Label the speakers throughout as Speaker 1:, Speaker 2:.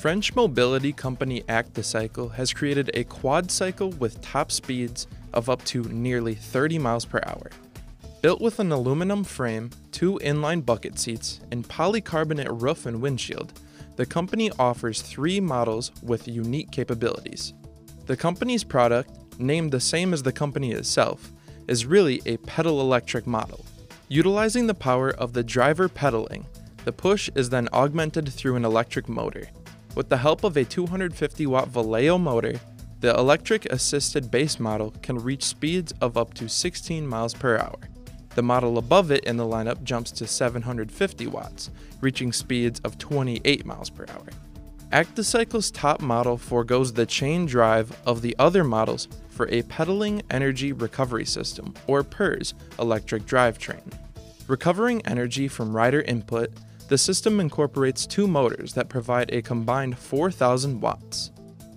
Speaker 1: French mobility company Acticycle has created a quad cycle with top speeds of up to nearly 30 miles per hour. Built with an aluminum frame, two inline bucket seats, and polycarbonate roof and windshield, the company offers three models with unique capabilities. The company's product, named the same as the company itself, is really a pedal electric model. Utilizing the power of the driver pedaling, the push is then augmented through an electric motor. With the help of a 250 watt Valeo motor, the electric assisted base model can reach speeds of up to 16 miles per hour. The model above it in the lineup jumps to 750 watts, reaching speeds of 28 miles per hour. Acticycle's top model foregoes the chain drive of the other models for a pedaling energy recovery system, or PERS, electric drivetrain. Recovering energy from rider input, the system incorporates two motors that provide a combined 4,000 watts.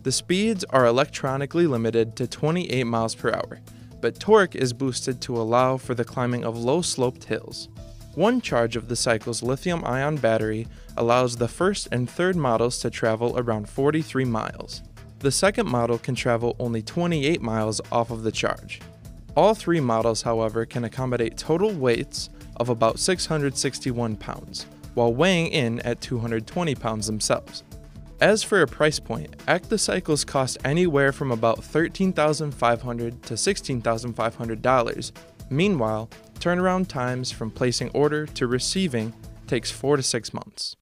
Speaker 1: The speeds are electronically limited to 28 miles per hour, but torque is boosted to allow for the climbing of low sloped hills. One charge of the cycle's lithium ion battery allows the first and third models to travel around 43 miles. The second model can travel only 28 miles off of the charge. All three models, however, can accommodate total weights of about 661 pounds, while weighing in at 220 pounds themselves. As for a price point, Acticycles cost anywhere from about 13,500 to $16,500. Meanwhile, turnaround times from placing order to receiving takes 4 to 6 months.